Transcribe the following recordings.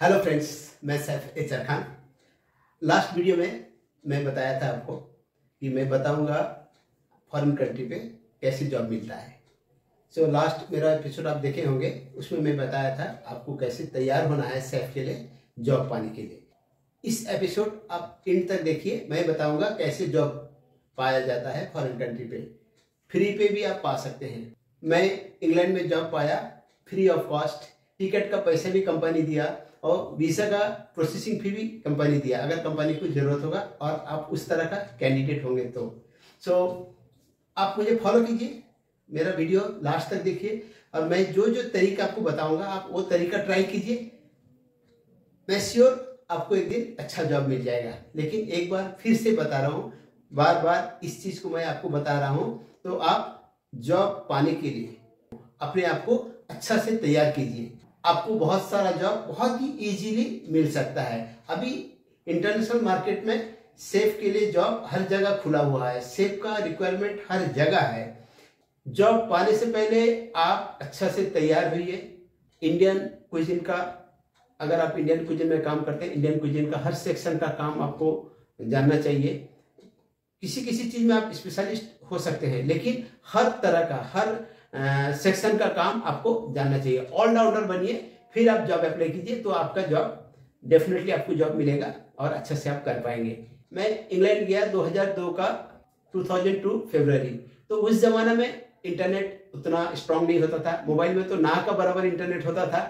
Hello friends मैं सैफ एचर Khan. Last video में मैं बताया था आपको कि मैं बताऊँगा फॉरेन कंट्री पे कैसे जॉब मिलता है। सो so, लास्ट मेरा एपिसोड आप देखे होंगे उसमें मैं बताया था आपको कैसे तैयार होना है सैफ के लिए जॉब पाने के लिए। इस एपिसोड आप इन तक देखिए मैं बताऊँगा कैसे जॉब पाया जाता है फॉरेन कंट्री पे। फ्री पे भी आप पा सकते हैं। मैं इंग्लैंड में जॉब पाया फ्री ऑफ़ कॉस्ट टिकट का पैसा भी कंपनी दिया और वीज़ा का प्रोसेसिंग फ़ी भी कंपनी दिया अगर कंपनी को ज़रूरत होगा और आप उस तरह का कैंडिडेट होंगे तो। सो so, आप मुझे फॉलो कीजिए मेरा वीडियो लास्ट तक देखिए और मैं जो जो तरीका आपको बताऊँगा आप वो तरीका ट्राई कीजिए। मैं श्योर आपको एक दिन अच्छा जॉब मिल जाएगा। लेकिन एक बार फिर से बता रहा हूँ बार बार इस चीज़ को मैं आपको बता रहा हूँ तो आप जॉब पाने के लिए अपने आप को अच्छा से तैयार कीजिए। आपको बहुत सारा जॉब बहुत ही इजीली मिल सकता है। अभी इंटरनेशनल मार्केट में सेफ़ के लिए जॉब हर जगह खुला हुआ है। सेफ़ का रिक्वायरमेंट हर जगह है। जॉब पाने से पहले आप अच्छा से तैयार हुई इंडियन क्विजिन का, अगर आप इंडियन क्विजिन में काम करते हैं इंडियन क्विजिन का हर सेक्शन का काम आपको जानना चाहिए। किसी किसी चीज़ में आप स्पेशलिस्ट हो सकते हैं, लेकिन हर तरह का, हर सेक्शन का काम आपको जानना चाहिए। ऑलराउंडर बनिए, फिर आप जॉब अप्लाई कीजिए तो आपका जॉब डेफिनेटली आपको जॉब मिलेगा और अच्छे से आप कर पाएँगे। मैं इंग्लैंड गया 2002 का 2002 फरवरी तो उस जमाना में इंटरनेट उतना स्ट्रांग नहीं होता था। मोबाइल में तो ना का बराबर इंटरनेट होता था।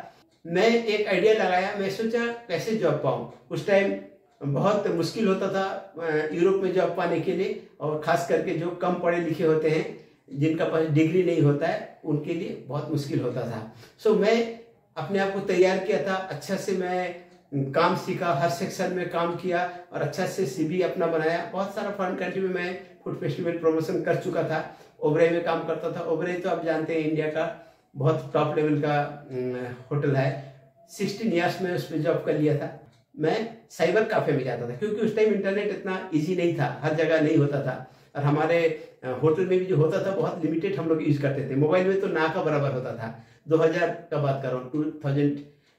मैं एक आइडिया लगाया, मैं सोचा कैसे जॉब पाऊँ? उस टाइम बहुत मुश्किल होता था यूरोप में जॉब पाने के लिए और खास करके जो कम पढ़े लिखे होते हैं। जिनका पास डिग्री नहीं होता है उनके लिए बहुत मुश्किल होता था। सो so, मैं अपने आप को तैयार किया था। अच्छा से मैं काम सीखा हर सेक्शन में काम किया और अच्छा से सीबी अपना बनाया। बहुत सारा फॉरन कंट्री में मैं फ़ूड फेस्टिवल प्रमोशन कर चुका था। ओबराई में काम करता था। ओबरे तो आप जानते हैं इंडिया का बहुत टॉप लेवल का होटल है। सिक्सटीन ईयर्स में उसमें जॉब कर लिया था। मैं साइबर काफे में जाता था क्योंकि उस टाइम इंटरनेट इतना इजी नहीं था। हर जगह नहीं होता था। और हमारे होटल में भी जो होता था, बहुत लिमिटेड हम लोग यूज़ करते थे। मोबाइल में तो ना का बराबर होता था। 2000 का बात कर रहा टू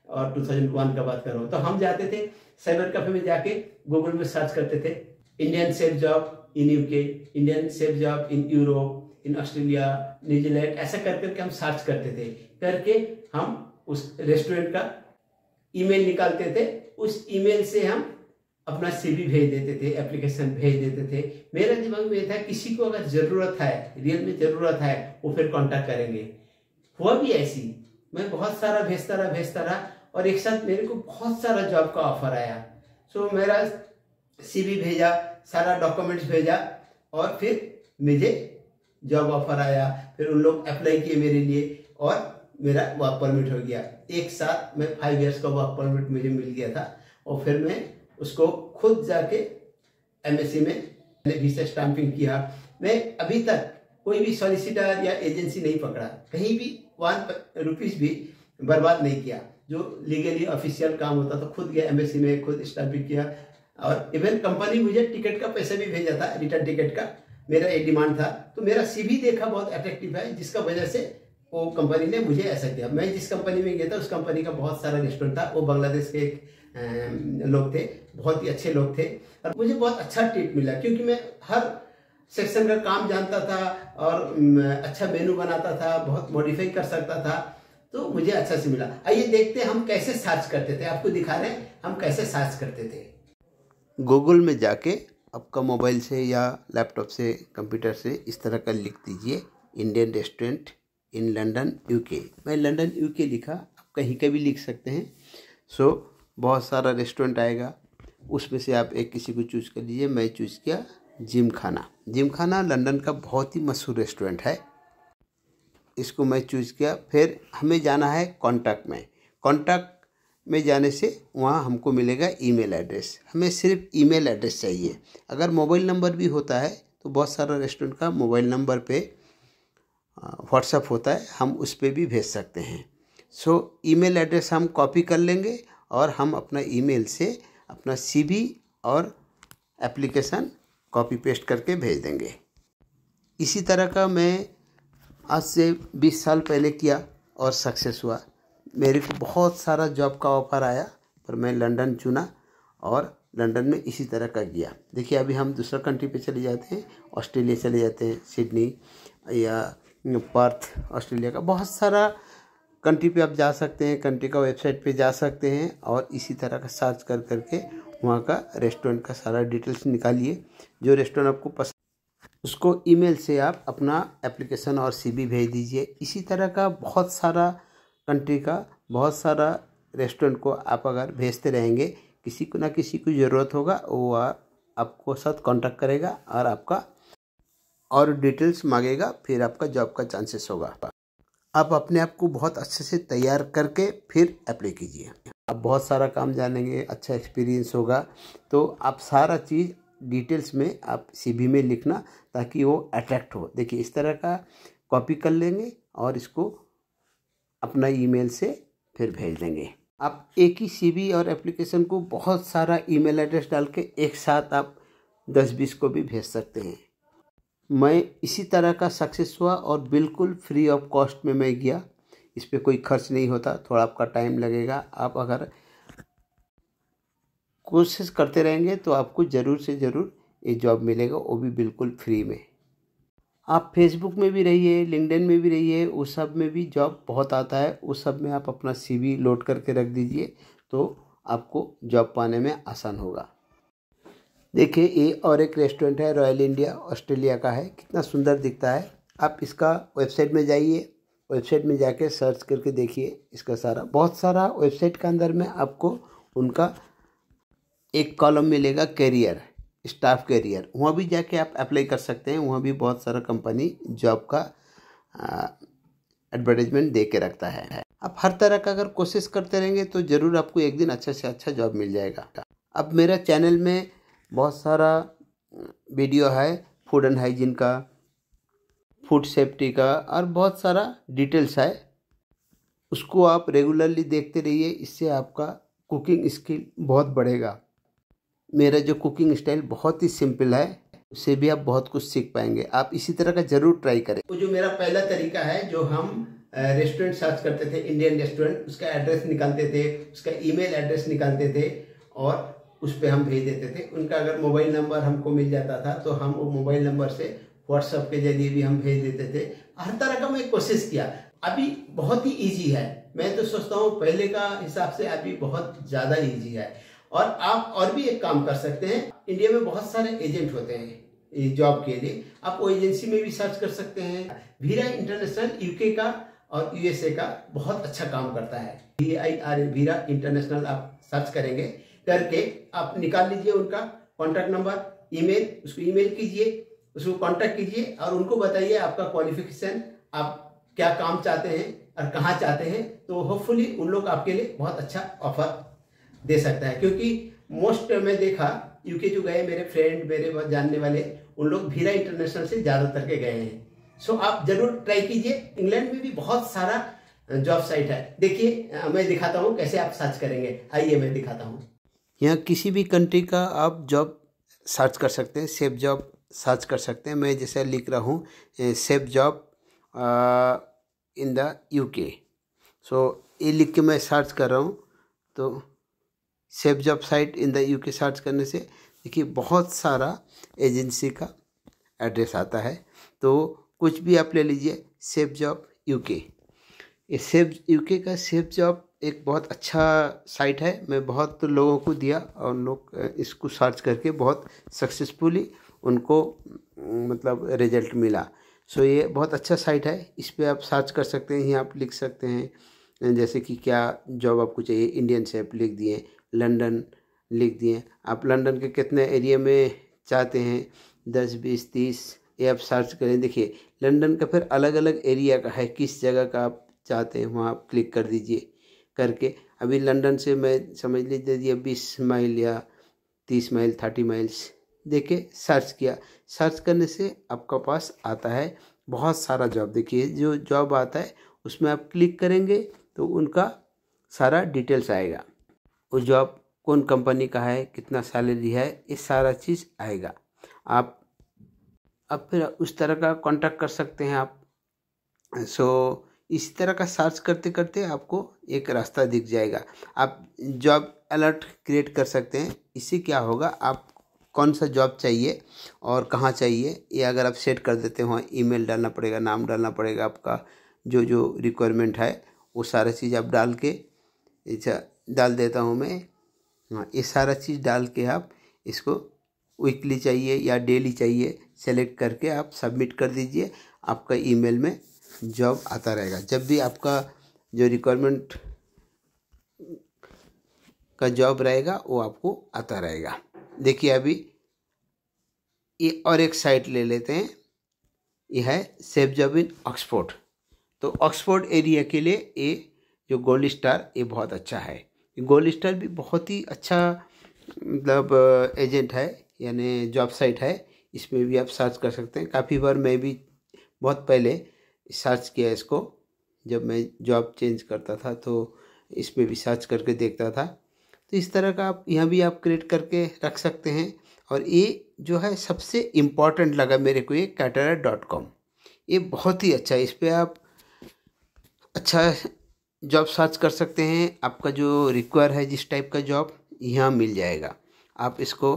और 2001 का बात कर। तो हम जाते थे साइबर कैफ़े में जाके गूगल में सर्च करते थे। Indian chef job in UK Indian chef job in Europe in Australia New Zealand ऐसा कर करके हम सर्च करते थे। करके हम उस रेस्टोरेंट का ईमेल निकालते थे। उस ईमेल से हम अपना सीवी भेज देते थे एप्लीकेशन भेज देते थे। मेरा दिमाग में था, किसी को अगर ज़रूरत है रियल में ज़रूरत है, वो फिर कांटेक्ट करेंगे। हुआ भी ऐसी। मैं बहुत सारा भेजता रहा भेजता रहा और एक साथ मेरे को बहुत सारा जॉब का ऑफ़र आया। सो मेरा सीवी भेजा, सारा डॉक्यूमेंट्स भेजा और फिर मुझे जॉब ऑफ़र आया। फिर उन लोग अप्लाई किए मेरे लिए और मेरा वर्क परमिट हो गया। एक साथ मैं फाइव इयर्स का वर्क परमिट मुझे मिल गया था और फिर मैं उसको खुद जाके एमएससी में वीसा स्टाम्पिंग किया। मैं अभी तक कोई भी सॉलिसिटर या एजेंसी नहीं पकड़ा। कहीं भी वन रुपीज़ भी बर्बाद नहीं किया। जो लीगली ऑफिशियल काम होता था, खुद गया एमएससी में, खुद स्टाम्पिंग किया। और इवन कंपनी मुझे टिकट का पैसा भी भेजा था रिटर्न टिकट का। मेरा एक डिमांड था। तो मेरा सीवी देखा बहुत अट्रैक्टिव है, जिसका वजह से वो कंपनी ने मुझे ऐसा किया। मैं जिस कंपनी में गया था, उस कंपनी का बहुत सारा रेस्टोरेंट था। वो बांग्लादेश के एक लोग थे, बहुत ही अच्छे लोग थे। और मुझे बहुत अच्छा ट्रीट मिला, क्योंकि मैं हर सेक्शन का काम जानता था और अच्छा मेनू बनाता था, बहुत मॉडिफाई कर सकता था तो मुझे अच्छा से मिला। आइए देखते हम कैसे सर्च करते थे। आपको दिखा रहे हैं हम कैसे सर्च करते थे। गूगल में जाके आपका मोबाइल से या लैपटॉप से कंप्यूटर से इस तरह का लिख दीजिए Indian restaurant in London UK मैं लंदन यूके लिखा, आप कहीं का भी लिख सकते हैं। सो बहुत सारा रेस्टोरेंट आएगा, उसमें से आप एक किसी को चूज़ कर लीजिए, मैं चूज़ किया जिम खाना जिम खाना लंदन का बहुत ही मशहूर रेस्टोरेंट है। इसको मैं चूज़ किया, फिर हमें जाना है कॉन्टैक्ट में। कॉन्टैक्ट में जाने से वहाँ हमको मिलेगा ईमेल एड्रेस हमें सिर्फ़ ईमेल एड्रेस चाहिए। अगर मोबाइल नंबर भी होता है तो बहुत सारा रेस्टोरेंट का मोबाइल नंबर पे व्हाट्सअप होता है, हम उस पर भी भेज सकते हैं। सो ईमेल एड्रेस हम कॉपी कर लेंगे और हम अपना ईमेल से अपना सीवी और एप्लीकेशन कॉपी पेस्ट करके भेज देंगे। इसी तरह का मैं आज से 20 साल पहले किया और सक्सेस हुआ। मेरे को बहुत सारा जॉब का ऑफ़र आया, पर मैं लंदन चुना और लंदन में इसी तरह का किया। देखिए, अभी हम दूसरा कंट्री पे चले जाते हैं, ऑस्ट्रेलिया चले जाते हैं, सिडनी या पर्थ, ऑस्ट्रेलिया का बहुत सारा कंट्री पे आप जा सकते हैं, कंट्री का वेबसाइट पे जा सकते हैं और इसी तरह का सर्च कर करके वहाँ का रेस्टोरेंट का सारा डिटेल्स निकालिए। जो रेस्टोरेंट आपको पसंद उसको ईमेल से आप अपना एप्लीकेशन और सीवी भेज दीजिए। इसी तरह का बहुत सारा कंट्री का, बहुत सारा रेस्टोरेंट को आप अगर भेजते रहेंगे, किसी को ना किसी को ज़रूरत होगा, वो आपको साथ कांटेक्ट करेगा और आपका और डिटेल्स मांगेगा, फिर आपका जॉब का चांसेस होगा। आप अपने आप को बहुत अच्छे से तैयार करके फिर अप्लाई कीजिए। आप बहुत सारा काम जानेंगे अच्छा एक्सपीरियंस होगा। तो आप सारा चीज़ डिटेल्स में आप सीवी में लिखना ताकि वो अट्रैक्ट हो। देखिए, इस तरह का कॉपी कर लेंगे और इसको अपना ईमेल से फिर भेज देंगे। आप एक ही सीवी और एप्लीकेशन को बहुत सारा ईमेल एड्रेस डाल के एक साथ आप दस बीस को भी भेज सकते हैं। मैं इसी तरह का सक्सेस हुआ और बिल्कुल फ्री ऑफ़ कॉस्ट में मैं गया। इस पर कोई खर्च नहीं होता, थोड़ा आपका टाइम लगेगा। आप अगर कोशिश करते रहेंगे तो आपको ज़रूर से ज़रूर ये जॉब मिलेगा, वो भी बिल्कुल फ्री में। आप फेसबुक में भी रहिए लिंकडिन में भी रहिए उस सब में भी जॉब बहुत आता है। उस सब में आप अपना सीवी लोड करके रख दीजिए तो आपको जॉब पाने में आसान होगा। देखिए, ये और एक रेस्टोरेंट है रॉयल इंडिया ऑस्ट्रेलिया का है। कितना सुंदर दिखता है। आप इसका वेबसाइट में जाइए वेबसाइट में जाके सर्च करके देखिए इसका सारा। बहुत सारा वेबसाइट के अंदर में आपको उनका एक कॉलम मिलेगा कैरियर स्टाफ कैरियर वहाँ भी जाके आप अप्लाई कर सकते हैं। वहाँ भी बहुत सारा कंपनी जॉब का एडवर्टाइजमेंट दे के रखता है। आप हर तरह का अगर कोशिश करते रहेंगे तो ज़रूर आपको एक दिन अच्छा से अच्छा जॉब मिल जाएगा। अब मेरा चैनल में बहुत सारा वीडियो है फ़ूड एंड हाइजीन का फ़ूड सेफ्टी का, और बहुत सारा डिटेल्स है। उसको आप रेगुलरली देखते रहिए, इससे आपका कुकिंग स्किल बहुत बढ़ेगा। मेरा जो कुकिंग स्टाइल बहुत ही सिंपल है, उससे भी आप बहुत कुछ सीख पाएँगे। आप इसी तरह का ज़रूर ट्राई करें। वो जो मेरा पहला तरीका है, जो हम रेस्टोरेंट सर्च करते थे इंडियन रेस्टोरेंट उसका एड्रेस निकालते थे, उसका ईमेल एड्रेस निकालते थे, और उस पर हम भेज देते थे। उनका अगर मोबाइल नंबर हमको मिल जाता था तो हम वो मोबाइल नंबर से व्हाट्सएप के ज़रिए भी हम भेज देते थे। हर तरह का मैं कोशिश किया। अभी बहुत ही ईजी है। मैं तो सोचता हूँ पहले का हिसाब से अभी बहुत ज़्यादा ईजी है। और आप और भी एक काम कर सकते हैं। इंडिया में बहुत सारे एजेंट होते हैं जॉब के लिए। आप वो एजेंसी में भी सर्च कर सकते हैं। भीरा इंटरनेशनल यूके का और यूएसए का बहुत अच्छा काम करता है। V I R Veera international आप सर्च करेंगे। करके आप निकाल लीजिए उनका कॉन्टैक्ट नंबर ईमेल उसको ईमेल कीजिए, उसको कांटेक्ट कीजिए और उनको बताइए आपका क्वालिफिकेशन आप क्या काम चाहते हैं और कहाँ चाहते हैं। तो होपफुली उन लोग आपके लिए बहुत अच्छा ऑफ़र दे सकता है। क्योंकि मोस्ट मैं देखा यूके जो गए, मेरे फ्रेंड मेरे जानने वाले, उन लोग भीरा इंटरनेशनल से ज़्यादातर के गए हैं। सो आप ज़रूर ट्राई कीजिए। इंग्लैंड में भी बहुत सारा जॉब साइट है। देखिए मैं दिखाता हूँ कैसे आप सर्च करेंगे। आइए मैं दिखाता हूँ। यहाँ किसी भी कंट्री का आप जॉब सर्च कर सकते हैं सेफ़ जॉब सर्च कर सकते हैं। मैं जैसे लिख रहा हूँ chef job in the UK so ये लिख के मैं सर्च कर रहा हूँ तो chef job site in the UK search करने से देखिए बहुत सारा एजेंसी का एड्रेस आता है। तो कुछ भी आप ले लीजिए सेफ़ जॉब यूके ये सेफ़ यूके का सेफ़ जॉब एक बहुत अच्छा साइट है। मैं बहुत लोगों को दिया और लोग इसको सर्च करके बहुत सक्सेसफुली उनको मतलब रिज़ल्ट मिला। सो ये बहुत अच्छा साइट है। इस पर आप सर्च कर सकते हैं, यहाँ आप लिख सकते हैं। जैसे कि क्या जॉब आपको चाहिए, इंडियन सेफ़ लिख दिए, लंदन लिख दिए। आप लंदन के कितने एरिया में चाहते हैं? दस, बीस, तीस, ये आप सर्च करें। देखिए, लंदन का फिर अलग अलग एरिया का है। किस जगह का आप चाहते हैं, वहाँ आप क्लिक कर दीजिए। करके। अभी लंदन से मैं समझ लीजिए बीस माइल या तीस माइल थर्टी माइल्स देखे सर्च किया। सर्च करने से आपका पास आता है बहुत सारा जॉब। देखिए जो जॉब आता है उसमें आप क्लिक करेंगे तो उनका सारा डिटेल्स आएगा। वो जॉब कौन कंपनी का है कितना सैलरी है ये सारा चीज़ आएगा। आप अब फिर उस तरह का कांटेक्ट कर सकते हैं आप। सो so, इसी तरह का सर्च करते करते आपको एक रास्ता दिख जाएगा। आप जॉब अलर्ट क्रिएट कर सकते हैं। इससे क्या होगा, आप कौन सा जॉब चाहिए और कहाँ चाहिए, ये अगर आप सेट कर देते हो ईमेल डालना पड़ेगा, नाम डालना पड़ेगा आपका, जो जो रिक्वायरमेंट है, वो सारा चीज़ आप डाल के डाल देता हूँ मैं। हाँ ये सारा चीज़ डाल के आप इसको वीकली चाहिए या डेली चाहिए सेलेक्ट करके आप सबमिट कर दीजिए। आपका ईमेल में जॉब आता रहेगा। जब भी आपका जो रिक्वायरमेंट का जॉब रहेगा, वो आपको आता रहेगा। देखिए अभी ये और एक साइट ले लेते हैं। यह है सेफ़ जॉब इन ऑक्सफोर्ड तो ऑक्सफोर्ड एरिया के लिए ये जो गोल्ड स्टार ये बहुत अच्छा है। गोल्ड स्टार भी बहुत ही अच्छा मतलब एजेंट है, यानी जॉब साइट है। इसमें भी आप सर्च कर सकते हैं। काफ़ी बार मैं भी बहुत पहले सर्च किया इसको। जब मैं जॉब चेंज करता था तो इसमें भी सर्च करके देखता था। तो इस तरह का आप, यहाँ भी आप क्रिएट करके रख सकते हैं। और ये जो है, सबसे इंपॉर्टेंट लगा मेरे को ये कैटरा डॉट कॉम ये बहुत ही अच्छा है। इस पर आप अच्छा जॉब सर्च कर सकते हैं। आपका जो रिक्वायर है, जिस टाइप का जॉब यहाँ मिल जाएगा। आप इसको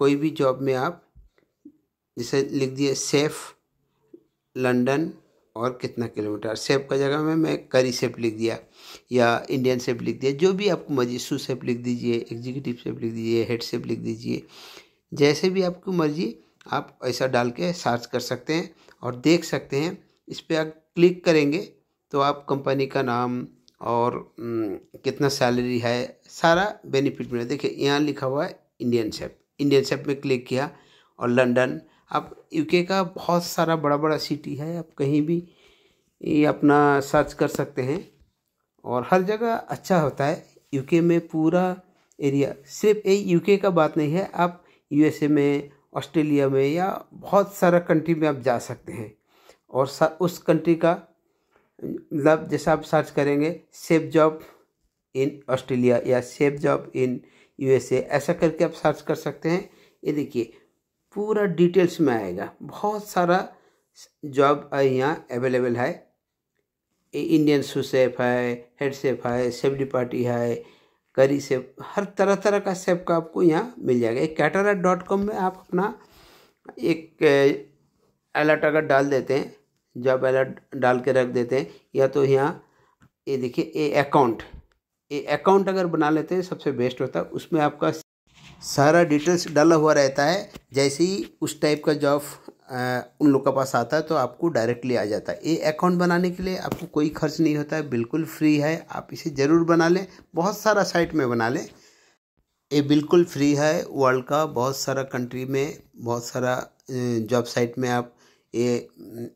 कोई भी जॉब में आप, जैसे लिख दिए सेफ़ लंदन और कितना किलोमीटर। सेप का जगह में मैं करी सेप लिख दिया या इंडियन सेप लिख दिया, जो भी आपको मर्ज़ी, सू सेप लिख दीजिए, एग्जीक्यूटिव सेप लिख दीजिए, हेड सेप लिख दीजिए, जैसे भी आपको मर्ज़ी, आप ऐसा डाल के सर्च कर सकते हैं और देख सकते हैं। इस पर आप क्लिक करेंगे तो आप कंपनी का नाम और कितना सैलरी है, सारा बेनिफिट मिले देखिए, यहाँ लिखा हुआ है इंडियन शेप इंडियन शेप में क्लिक किया और लंदन आप यूके का बहुत सारा बड़ा बड़ा सिटी है, आप कहीं भी, ये अपना सर्च कर सकते हैं। और हर जगह अच्छा होता है यूके में पूरा एरिया सिर्फ़ ये यूके का बात नहीं है, आप यूएसए में ऑस्ट्रेलिया में या बहुत सारा कंट्री में आप जा सकते हैं। और उस कंट्री का मतलब जैसा आप सर्च करेंगे सेफ़ जॉब इन ऑस्ट्रेलिया या सेफ़ जॉब इन यूएसए ऐसा करके आप सर्च कर सकते हैं। ये देखिए पूरा डिटेल्स में आएगा। बहुत सारा जॉब यहाँ अवेलेबल है। इंडियन सू सेफ़ है, हेड सेफ़ है सेफ़ डिपार्टी है, करी सेफ़, हर तरह तरह का सेफ़ का आपको यहाँ मिल जाएगा। एक कैटरा डॉट कॉम में आप अपना एक अलर्ट अगर डाल देते हैं, जॉब अलर्ट डाल के रख देते हैं, या तो यहाँ, ये देखिए, ए अकाउंट ये अकाउंट अगर बना लेते हैं, सबसे बेस्ट होता है। उसमें आपका सारा डिटेल्स डाला हुआ रहता है। जैसे ही उस टाइप का जॉब उन लोग के पास आता है तो आपको डायरेक्टली आ जाता है। ये अकाउंट बनाने के लिए आपको कोई खर्च नहीं होता है, बिल्कुल फ्री है। आप इसे ज़रूर बना लें। बहुत सारा साइट में बना लें। ये बिल्कुल फ्री है। वर्ल्ड का बहुत सारा कंट्री में बहुत सारा जॉब साइट में आप ये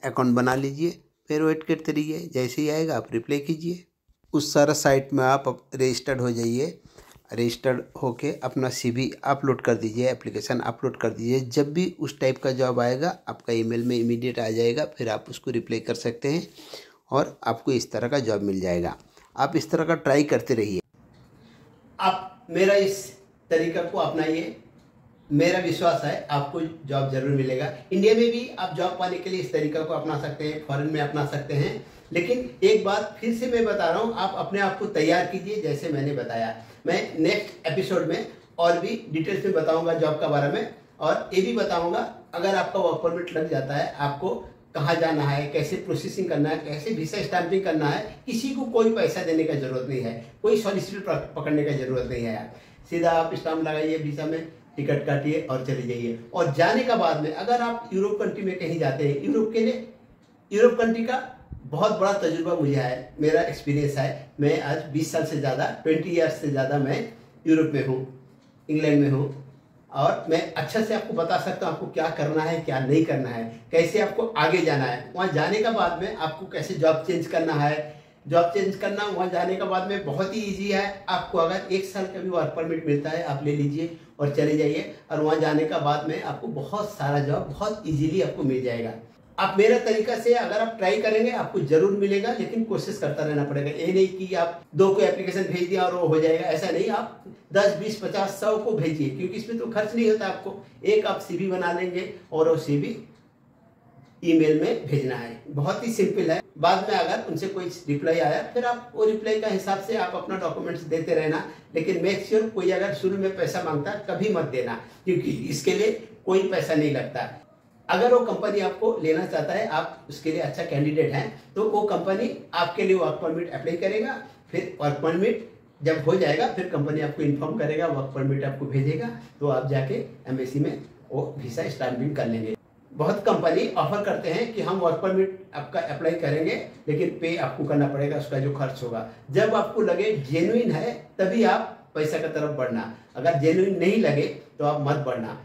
अकाउंट बना लीजिए। फिर वेट करते रहिए। जैसे ही आएगा, आप रिप्लाई कीजिए। उस सारा साइट में आप रजिस्टर्ड हो जाइए। रजिस्टर्ड होके अपना सीवी अपलोड कर दीजिए एप्लीकेशन अपलोड कर दीजिए। जब भी उस टाइप का जॉब आएगा, आपका ईमेल में इमीडिएट आ जाएगा, फिर आप उसको रिप्लाई कर सकते हैं और आपको इस तरह का जॉब मिल जाएगा। आप इस तरह का ट्राई करते रहिए। आप मेरा इस तरीका को अपनाइए। मेरा विश्वास है, आपको जॉब ज़रूर मिलेगा। इंडिया में भी आप जॉब पाने के लिए इस तरीका को अपना सकते हैं फॉरेन में अपना सकते हैं। लेकिन एक बात फिर से मैं बता रहा हूँ, आप अपने आप को तैयार कीजिए, जैसे मैंने बताया। मैं नेक्स्ट एपिसोड में और भी डिटेल्स में बताऊँगा जॉब का बारे में और ये भी बताऊँगा अगर आपका वर्क परमिट लग जाता है, आपको कहाँ जाना है, कैसे प्रोसेसिंग करना है, कैसे वीसा स्टैंपिंग करना है, किसी को कोई पैसा देने का ज़रूरत नहीं है, कोई सॉलिसिटर पकड़ने का ज़रूरत नहीं है। आप सीधा आप स्टाम्प लगाइए वीसा में टिकट काटिए और चले जाइए। और जाने का बाद में अगर आप यूरोप कंट्री में कहीं जाते हैं यूरोप के लिए यूरोप कंट्री का बहुत बड़ा तजुर्बा मुझे है मेरा एक्सपीरियंस है मैं आज 20 साल से ज़्यादा 20 ईयर्स से ज़्यादा मैं यूरोप में हूँ, इंग्लैंड में हूँ। और मैं अच्छा से आपको बता सकता हूँ आपको क्या करना है, क्या नहीं करना है, कैसे आपको आगे जाना है। वहाँ जाने का बाद में आपको कैसे जॉब चेंज करना है। जॉब चेंज करना, वहाँ जाने का बाद में बहुत ही ईजी है। आपको अगर एक साल का भी वर्क परमिट मिलता है, आप ले लीजिए और चले जाइए। और वहाँ जाने का बाद में आपको बहुत सारा जॉब बहुत ईजीली आपको मिल जाएगा। आप मेरा तरीका से अगर आप ट्राई करेंगे, आपको ज़रूर मिलेगा, लेकिन कोशिश करता रहना पड़ेगा। ये नहीं कि आप दो को एप्लीकेशन भेज दिया और वो हो जाएगा। ऐसा नहीं, आप दस, बीस, पचास, सौ को भेजिए, क्योंकि इसमें तो खर्च नहीं होता आपको। एक आप सीवी बना लेंगे और वो सीवी ईमेल में भेजना है। बहुत ही सिंपल है। बाद में अगर उनसे कोई रिप्लाई आया, फिर आप वो रिप्लाई का हिसाब से आप अपना डॉक्यूमेंट्स देते रहना। लेकिन मेक श्योर कोई अगर शुरू में पैसा माँगता, कभी मत देना, क्योंकि इसके लिए कोई पैसा नहीं लगता। अगर वो कंपनी आपको लेना चाहता है, आप उसके लिए अच्छा कैंडिडेट हैं तो वो कंपनी आपके लिए वर्क परमिट अप्लाई करेगा, फिर वर्क परमिट जब हो जाएगा, फिर कंपनी आपको इन्फॉर्म करेगा वर्क परमिट आपको भेजेगा तो आप जाके एम्बेसी में वो वीसा स्टैंपिंग कर लेंगे। बहुत कंपनी ऑफ़र करते हैं कि हम वर्क परमिट आपका अप्लाई करेंगे, लेकिन पे आपको करना पड़ेगा, उसका जो खर्च होगा। जब आपको लगे जेन्युइन है, तभी आप पैसा की तरफ़ बढ़ना। अगर जेन्युइन नहीं लगे तो आप मत बढ़ना।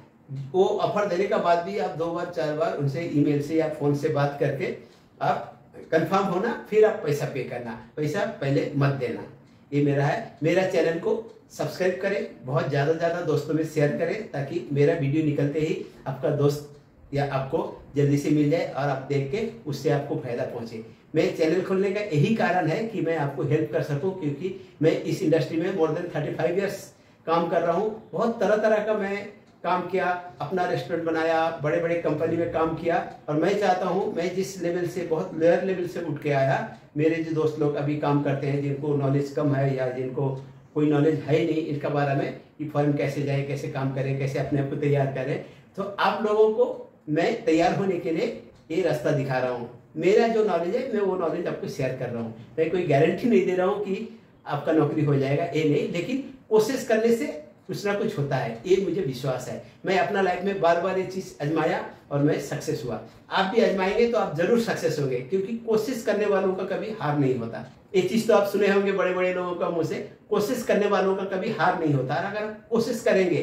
वो ऑफ़र देने का बाद भी आप दो बार, चार बार उनसे ईमेल से या फ़ोन से बात करके आप कंफर्म होना, फिर आप पैसा पे करना। पैसा पहले मत देना। ये मेरा है। मेरा चैनल को सब्सक्राइब करें, बहुत ज़्यादा ज़्यादा दोस्तों में शेयर करें, ताकि मेरा वीडियो निकलते ही आपका दोस्त या आपको जल्दी से मिल जाए और आप देख के उससे आपको फ़ायदा पहुँचे। मैं चैनल खोलने का यही कारण है कि मैं आपको हेल्प कर सकूँ, क्योंकि मैं इस इंडस्ट्री में more than thirty five years काम कर रहा हूँ। बहुत तरह तरह का मैं काम किया, अपना रेस्टोरेंट बनाया बड़े बड़े कंपनी में काम किया और मैं चाहता हूँ, मैं जिस लेवल से, बहुत लोअर लेवल से उठ के आया, मेरे जो दोस्त लोग अभी काम करते हैं, जिनको नॉलेज कम है या जिनको कोई नॉलेज है ही नहीं, इनका बारे में कि फर्म कैसे जाए, कैसे काम करें, कैसे अपने आप को तैयार करें। तो आप लोगों को मैं तैयार होने के लिए ये रास्ता दिखा रहा हूँ। मेरा जो नॉलेज है, मैं वो नॉलेज आपको शेयर कर रहा हूँ। मैं कोई गारंटी नहीं दे रहा हूँ कि आपका नौकरी हो जाएगा, ये नहीं, लेकिन कोशिश करने से कुछ ना कुछ होता है। ये मुझे विश्वास है। मैं अपना लाइफ में बार बार ये चीज़ आजमाया और मैं सक्सेस हुआ। आप भी आजमाएँगे तो आप ज़रूर सक्सेस होंगे, क्योंकि कोशिश करने वालों का कभी हार नहीं होता। ये चीज़ तो आप सुने होंगे बड़े बड़े लोगों का मुँह से। कोशिश करने वालों का कभी हार नहीं होता। अगर आप कोशिश करेंगे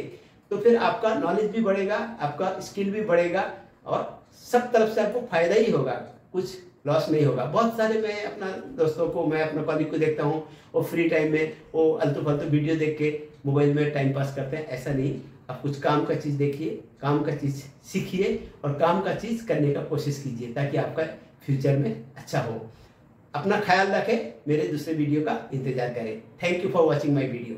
तो फिर आपका नॉलेज भी बढ़ेगा, आपका स्किल भी बढ़ेगा और सब तरफ़ से आपको फ़ायदा ही होगा। कुछ लॉस नहीं होगा। बहुत सारे मैं अपना दोस्तों को, मैं अपने कॉलिग को देखता हूँ, वो फ्री टाइम में, वो अलतू फलतू वीडियो देख के मोबाइल में टाइम पास करते हैं। ऐसा नहीं। आप कुछ काम का चीज़ देखिए, काम का चीज़ सीखिए और काम का चीज़ करने का कोशिश कीजिए ताकि आपका फ्यूचर में अच्छा हो। अपना ख्याल रखें, मेरे दूसरे वीडियो का इंतज़ार करें। Thank you for watching my video